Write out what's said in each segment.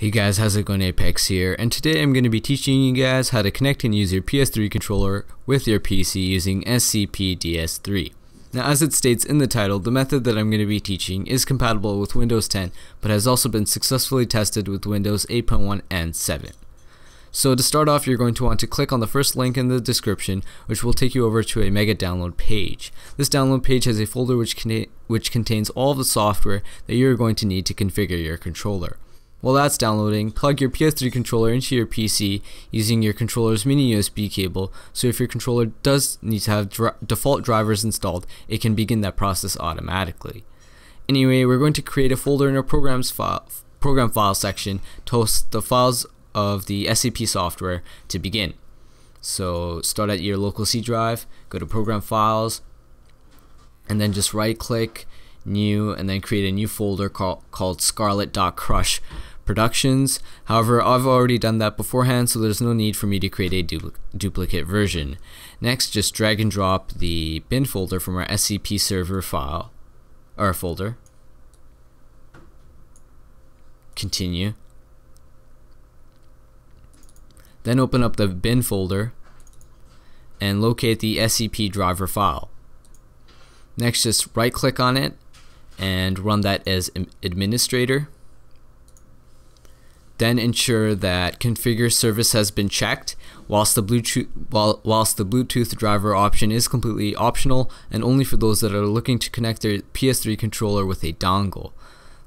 Hey guys, how's it going? Apex here, and today I'm going to be teaching you guys how to connect and use your PS3 controller with your PC using SCP-DS3. Now as it states in the title, the method that I'm going to be teaching is compatible with Windows 10, but has also been successfully tested with Windows 8.1 and 7. So to start off, you're going to want to click on the first link in the description, which will take you over to a mega download page. This download page has a folder which, which contains all the software that you're going to need to configure your controller. While that's downloading, plug your PS3 controller into your PC using your controller's mini USB cable, so if your controller does need to have dr default drivers installed, it can begin that process automatically. Anyway, we're going to create a folder in our programs file, program file section to host the files of the SCP software to begin. So start at your local C drive, go to program files, and then just right click, new, and then create a new folder call, called scarlet.crush productions. However, I've already done that beforehand, so there's no need for me to create a du duplicate version. Next, just drag and drop the bin folder from our SCP server file, or folder. Continue. Then open up the bin folder and locate the SCP driver file. Next, just right click on it and run that as administrator. Then ensure that configure service has been checked whilst the Bluetooth while, whilst the Bluetooth driver option is completely optional and only for those that are looking to connect their PS3 controller with a dongle.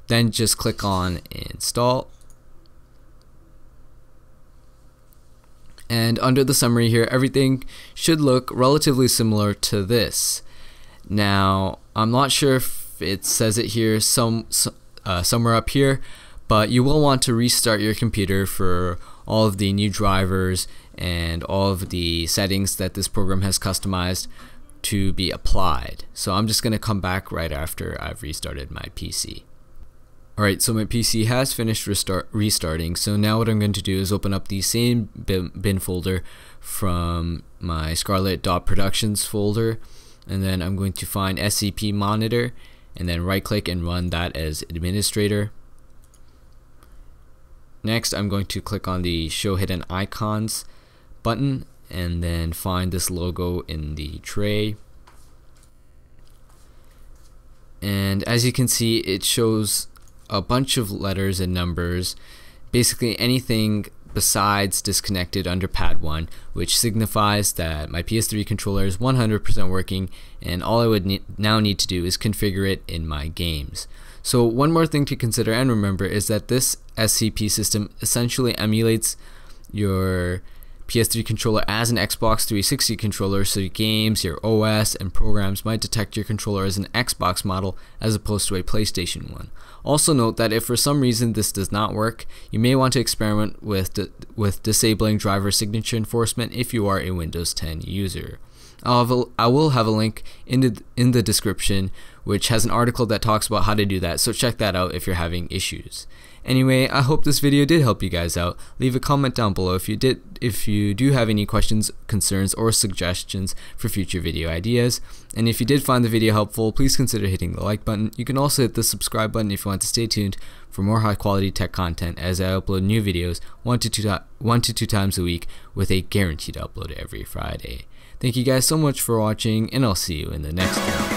Then just click on install. And under the summary here, everything should look relatively similar to this. Now, I'm not sure if it says it here some uh, somewhere up here, but you will want to restart your computer for all of the new drivers and all of the settings that this program has customized to be applied. So I'm just going to come back right after I've restarted my PC. Alright, so my PC has finished restart restarting, so now what I'm going to do is open up the same bin, bin folder from my scarlet.productions folder, and then I'm going to find SCP monitor, and then right click and run that as administrator. Next, I'm going to click on the Show Hidden Icons button and then find this logo in the tray. And as you can see, it shows a bunch of letters and numbers, basically anything besides disconnected under pad 1 which signifies that my PS3 controller is 100% working and all I would ne now need to do is configure it in my games. So one more thing to consider and remember is that this SCP system essentially emulates your PS3 controller as an Xbox 360 controller, so your games, your OS, and programs might detect your controller as an Xbox model as opposed to a PlayStation one. Also note that if for some reason this does not work, you may want to experiment with, with disabling driver signature enforcement if you are a Windows 10 user. I'll a, I will have a link in the, in the description which has an article that talks about how to do that, so check that out if you're having issues. Anyway, I hope this video did help you guys out. Leave a comment down below if you did if you do have any questions, concerns, or suggestions for future video ideas. And if you did find the video helpful, please consider hitting the like button. You can also hit the subscribe button if you want to stay tuned for more high quality tech content as I upload new videos one to two, one to two times a week with a guaranteed upload every Friday. Thank you guys so much for watching and I'll see you in the next one.